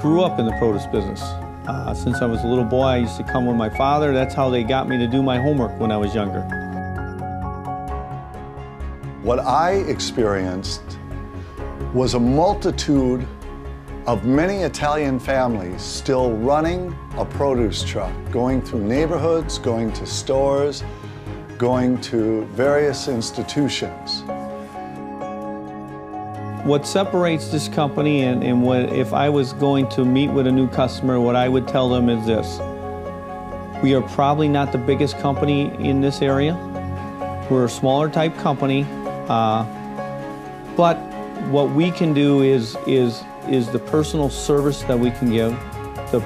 grew up in the produce business. Uh, since I was a little boy, I used to come with my father. That's how they got me to do my homework when I was younger. What I experienced was a multitude of many Italian families still running a produce truck, going through neighborhoods, going to stores, going to various institutions. What separates this company and, and what if I was going to meet with a new customer, what I would tell them is this. We are probably not the biggest company in this area. We're a smaller type company, uh, but what we can do is, is, is the personal service that we can give, the,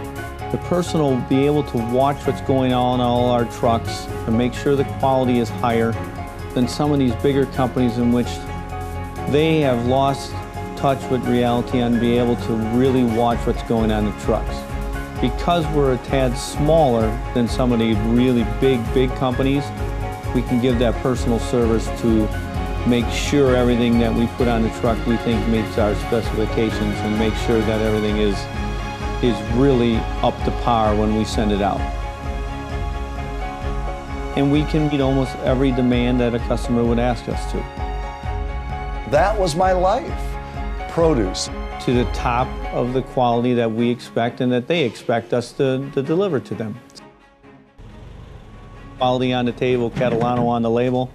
the personal be able to watch what's going on in all our trucks and make sure the quality is higher than some of these bigger companies in which they have lost touch with reality and be able to really watch what's going on in the trucks. Because we're a tad smaller than some of the really big, big companies, we can give that personal service to make sure everything that we put on the truck we think meets our specifications and make sure that everything is, is really up to par when we send it out. And we can meet almost every demand that a customer would ask us to. That was my life, produce. To the top of the quality that we expect and that they expect us to, to deliver to them. Quality on the table, Catalano on the label.